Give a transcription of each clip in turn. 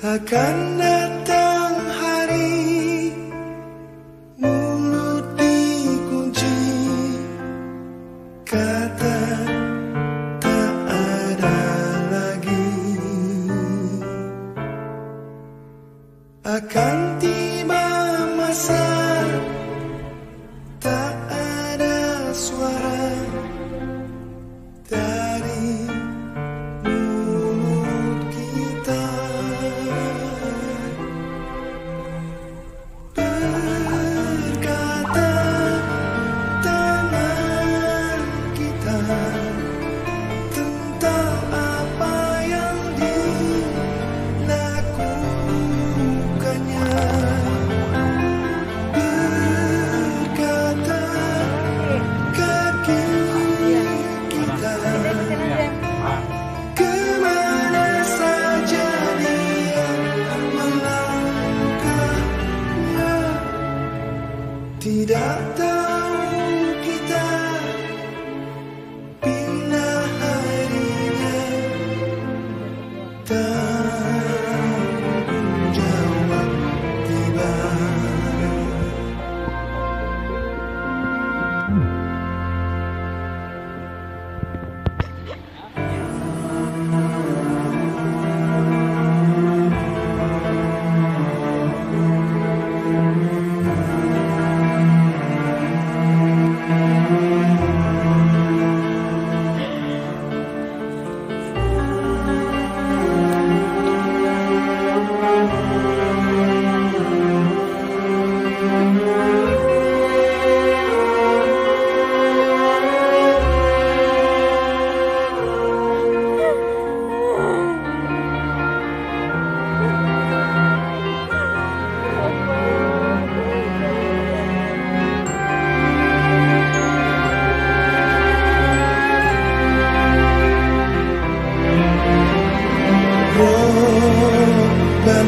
akan datang hari mulut dikunci kata tak ada lagi. Akan tiba masa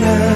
na